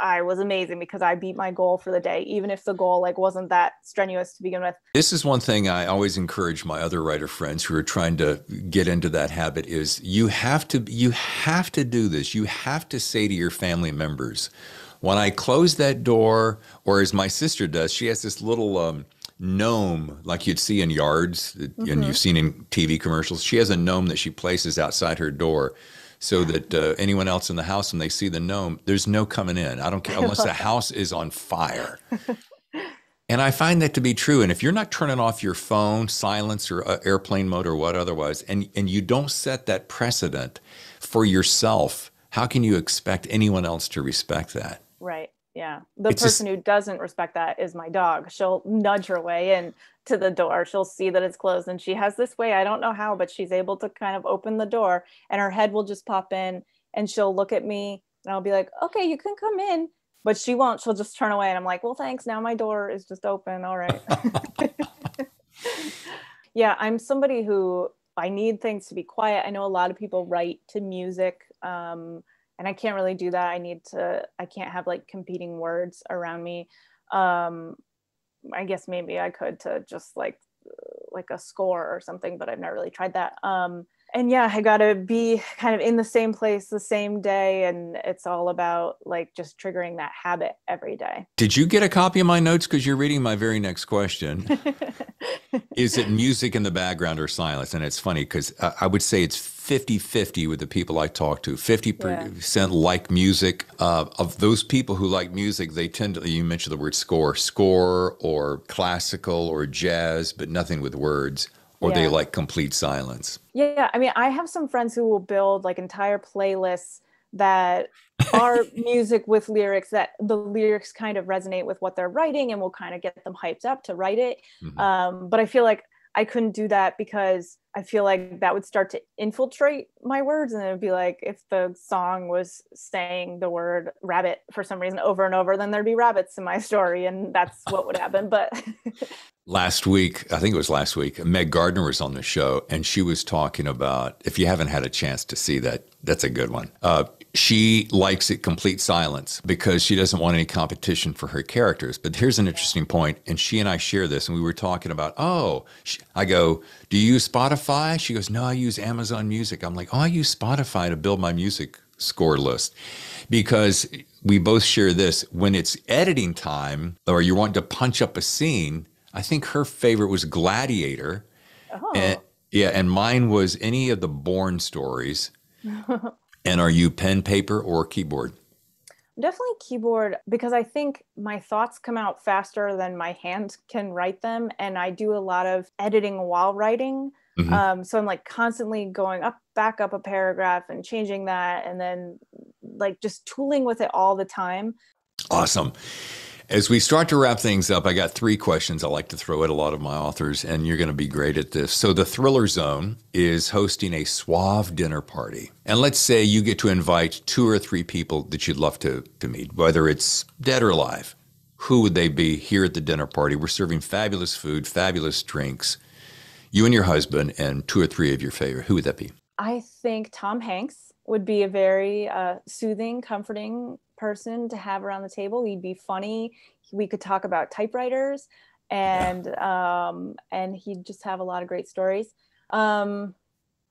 B: I was amazing because I beat my goal for the day, even if the goal like wasn't that strenuous to begin with.
A: This is one thing I always encourage my other writer friends who are trying to get into that habit is you have to you have to do this. You have to say to your family members, when I close that door, or as my sister does, she has this little um, gnome like you'd see in yards and you've seen in TV commercials. She has a gnome that she places outside her door so that uh, anyone else in the house, when they see the gnome, there's no coming in. I don't care unless the house is on fire. And I find that to be true. And if you're not turning off your phone, silence, or uh, airplane mode, or what otherwise, and, and you don't set that precedent for yourself, how can you expect anyone else to respect that?
B: Right. Yeah. The
A: It's just-
B: person who doesn't respect that is my dog. She'll nudge her way in to the door. She'll see that it's closed and she has this way. I don't know how, but she's able to kind of open the door and her head will just pop in and she'll look at me and I'll be like, okay, you can come in. but she won't. She'll just turn away, and I'm like, well, thanks. Now my door is just open. All right. yeah, I'm somebody who I need things to be quiet. I know a lot of people write to music. Um, and I can't really do that. I need to, I can't have like competing words around me. Um, I guess maybe I could to just like, like a score or something, but I've never really tried that. Um, and yeah, I got to be kind of in the same place the same day. And it's all about like just triggering that habit every day.
A: Did you get a copy of my notes? Because you're reading my very next question. Is it music in the background or silence? And it's funny because I would say it's 50 50 with the people I talk to. 50% yeah. like music. Uh, of those people who like music, they tend to, you mentioned the word score, score or classical or jazz, but nothing with words or yeah. they like complete silence.
B: Yeah, I mean, I have some friends who will build like entire playlists that are music with lyrics that the lyrics kind of resonate with what they're writing and will kind of get them hyped up to write it. Mm-hmm. Um, but I feel like I couldn't do that because I feel like that would start to infiltrate my words. And it would be like if the song was saying the word rabbit for some reason over and over, then there'd be rabbits in my story. And that's what would happen. But
A: last week, I think it was last week, Meg Gardiner was on the show and she was talking about if you haven't had a chance to see that, that's a good one. Uh, she likes it complete silence because she doesn't want any competition for her characters. But here's an interesting point, and she and I share this, and we were talking about, oh, she, I go, do you use Spotify? She goes, no, I use Amazon Music. I'm like, oh, I use Spotify to build my music score list because we both share this. When it's editing time or you want to punch up a scene, I think her favorite was Gladiator. Oh. And, yeah, and mine was any of the Bourne stories. And are you pen, paper, or keyboard?
B: Definitely keyboard because I think my thoughts come out faster than my hand can write them. And I do a lot of editing while writing. Mm-hmm. Um, so I'm like constantly going up, back up a paragraph and changing that. And then like just tooling with it all the time.
A: Awesome. As we start to wrap things up, I got three questions I like to throw at a lot of my authors, and you're going to be great at this. So, the Thriller Zone is hosting a suave dinner party. And let's say you get to invite two or three people that you'd love to, to meet, whether it's dead or alive. Who would they be here at the dinner party? We're serving fabulous food, fabulous drinks. You and your husband, and two or three of your favorite. Who would that be?
B: I think Tom Hanks would be a very uh, soothing, comforting person to have around the table. He'd be funny. We could talk about typewriters, and yeah. um, and he'd just have a lot of great stories. Um,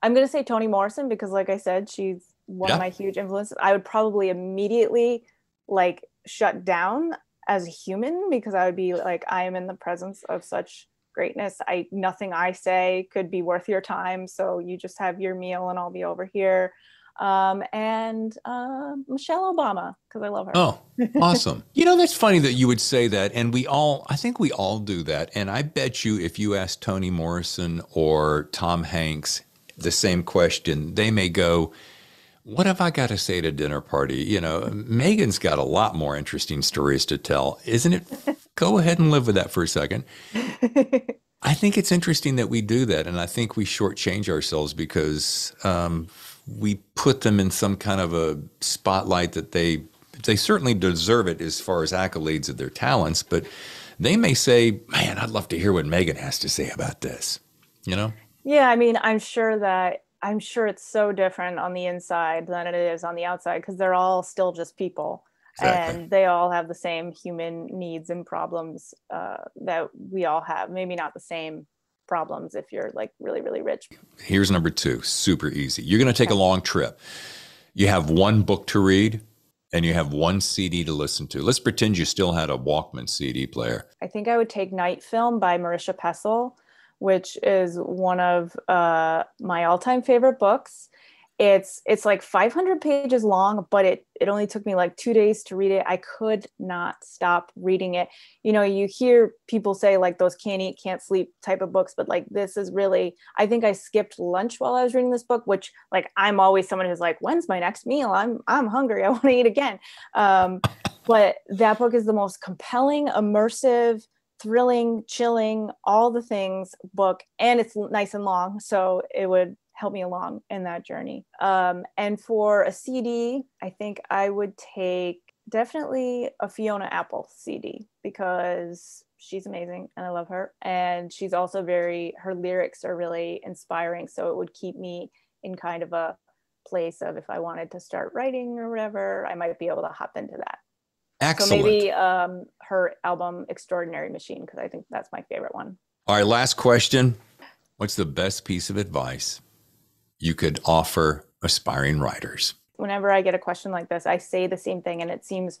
B: I'm gonna say Toni Morrison because, like I said, she's one yeah. of my huge influences. I would probably immediately like shut down as a human because I would be like, I am in the presence of such greatness. I nothing I say could be worth your time. So you just have your meal and I'll be over here um, and uh, Michelle Obama because I love her.
A: Oh, awesome! you know that's funny that you would say that, and we all, I think we all do that. And I bet you, if you ask Toni Morrison or Tom Hanks the same question, they may go. What have I got to say at a dinner party? You know, Megan's got a lot more interesting stories to tell, isn't it? Go ahead and live with that for a second. I think it's interesting that we do that, and I think we shortchange ourselves because um, we put them in some kind of a spotlight that they they certainly deserve it as far as accolades of their talents, but they may say, "Man, I'd love to hear what Megan has to say about this." You know?
B: Yeah, I mean, I'm sure that I'm sure it's so different on the inside than it is on the outside because they're all still just people. Exactly. And they all have the same human needs and problems uh, that we all have. Maybe not the same problems if you're like really really rich.
A: Here's number two super easy. You're going to take okay. a long trip. You have one book to read and you have one cd to listen to. Let's pretend you still had a walkman cd player.
B: I think i would take night film by marisha pessl which is one of uh, my all-time favorite books it's it's like 500 pages long but it it only took me like two days to read it. I could not stop reading it. You know you hear people say like those can't eat can't sleep type of books but like this is really i think i skipped lunch while i was reading this book which like i'm always someone who's like when's my next meal? I'm i'm hungry. I want to eat again. Um, but that book is the most compelling immersive thrilling chilling all the things book and it's nice and long so it would help me along in that journey. Um, and for a CD, I think I would take definitely a Fiona Apple CD because she's amazing and I love her. And she's also very, her lyrics are really inspiring. So it would keep me in kind of a place of if I wanted to start writing or whatever, I might be able to hop into that.
A: Excellent.
B: So maybe um, her album Extraordinary Machine, because I think that's my favorite one.
A: All right, last question. What's the best piece of advice you could offer aspiring writers?
B: Whenever I get a question like this, I say the same thing, and it seems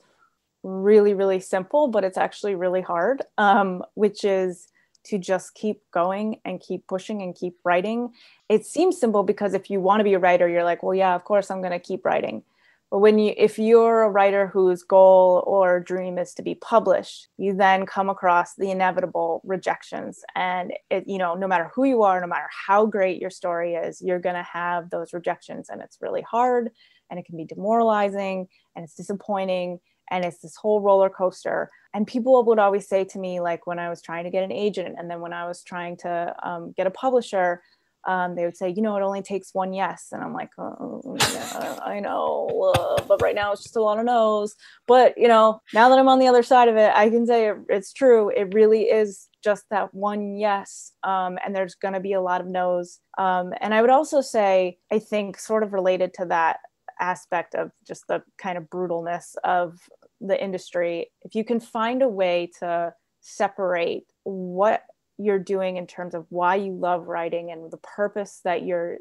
B: really, really simple, but it's actually really hard, um, which is to just keep going and keep pushing and keep writing. It seems simple because if you want to be a writer, you're like, well, yeah, of course I'm going to keep writing. But when you, if you're a writer whose goal or dream is to be published, you then come across the inevitable rejections. And it, you know, no matter who you are, no matter how great your story is, you're going to have those rejections. And it's really hard and it can be demoralizing and it's disappointing and it's this whole roller coaster and people would always say to me like when i was trying to get an agent and then when i was trying to um, get a publisher um, they would say you know it only takes one yes. And i'm like oh, yeah, i know uh, but right now it's just a lot of no's. But you know now that i'm on the other side of it i can say it, it's true. It really is just that one yes um, and there's going to be a lot of no's. Um, and i would also say i think sort of related to that aspect of just the kind of brutalness of the industry if you can find a way to separate what you're doing in terms of why you love writing and the purpose that you're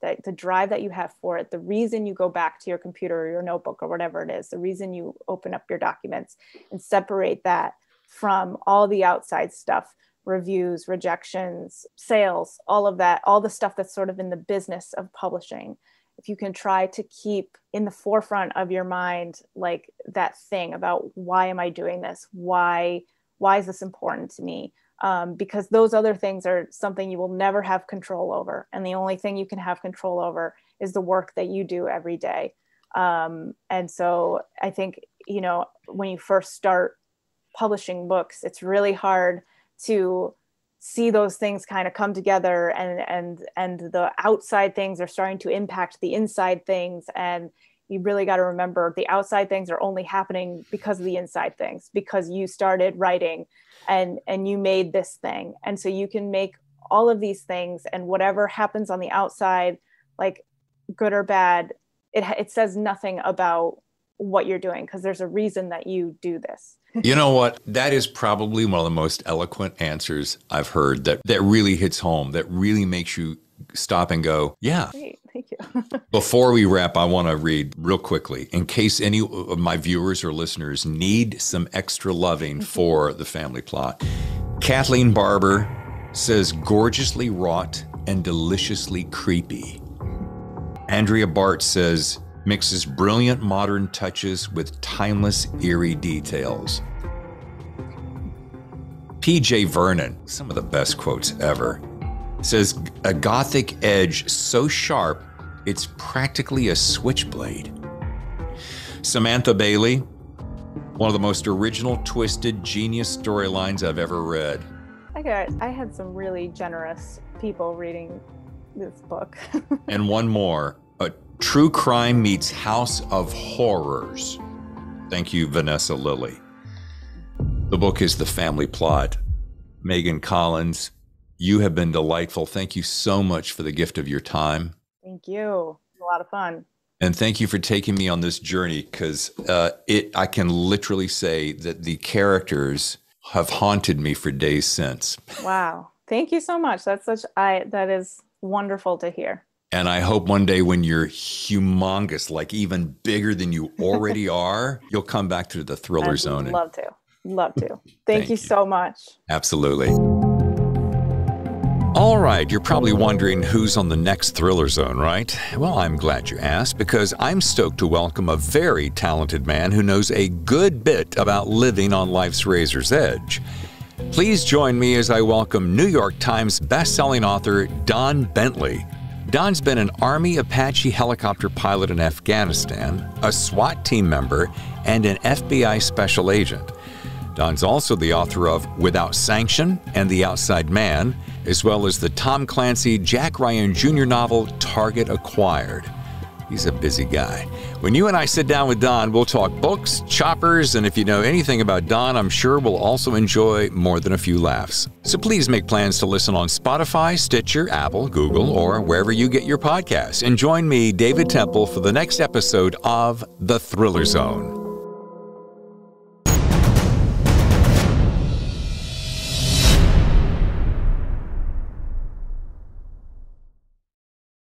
B: that the drive that you have for it the reason you go back to your computer or your notebook or whatever it is the reason you open up your documents and separate that from all the outside stuff reviews rejections sales all of that all the stuff that's sort of in the business of publishing. If you can try to keep in the forefront of your mind like that thing about why am i doing this? Why why is this important to me um, because those other things are something you will never have control over. And the only thing you can have control over is the work that you do every day. Um, and so i think you know when you first start publishing books it's really hard to see those things kind of come together and and and the outside things are starting to impact the inside things. And you really got to remember the outside things are only happening because of the inside things because you started writing and and you made this thing and so you can make all of these things and whatever happens on the outside like good or bad it it says nothing about what you're doing because there's a reason that you do this
A: you know what? That is probably one of the most eloquent answers I've heard that, that really hits home, that really makes you stop and go, yeah.
B: Great. Thank you.
A: Before we wrap, I want to read real quickly in case any of my viewers or listeners need some extra loving mm-hmm. for the family plot. Kathleen Barber says, gorgeously wrought and deliciously creepy. Andrea Bartz says, mixes brilliant modern touches with timeless, eerie details. PJ Vernon, some of the best quotes ever, says a gothic edge so sharp it's practically a switchblade. Samantha Bailey, one of the most original, twisted, genius storylines I've ever read.
B: I got I had some really generous people reading this book.
A: and one more. A True Crime Meets House of Horrors. Thank you, Vanessa Lillie. The book is The Family Plot. Megan Collins, you have been delightful. Thank you so much for the gift of your time.
B: Thank you. a lot of fun.
A: And thank you for taking me on this journey because uh, it I can literally say that the characters have haunted me for days since.
B: Wow. Thank you so much. That's such I that is wonderful to hear.
A: And I hope one day when you're humongous, like even bigger than you already are, you'll come back to the thriller
B: I'd
A: zone.
B: Love to. Love to. Thank, Thank you, you so much.
A: Absolutely. All right, you're probably wondering who's on the next Thriller Zone, right? Well, I'm glad you asked because I'm stoked to welcome a very talented man who knows a good bit about living on life's razor's edge. Please join me as I welcome New York Times bestselling author Don Bentley. Don's been an Army Apache helicopter pilot in Afghanistan, a SWAT team member, and an FBI special agent. Don's also the author of Without Sanction and The Outside Man, as well as the Tom Clancy Jack Ryan Jr. novel Target Acquired. He's a busy guy. When you and I sit down with Don, we'll talk books, choppers, and if you know anything about Don, I'm sure we'll also enjoy more than a few laughs. So please make plans to listen on Spotify, Stitcher, Apple, Google, or wherever you get your podcasts. And join me, David Temple, for the next episode of The Thriller Zone.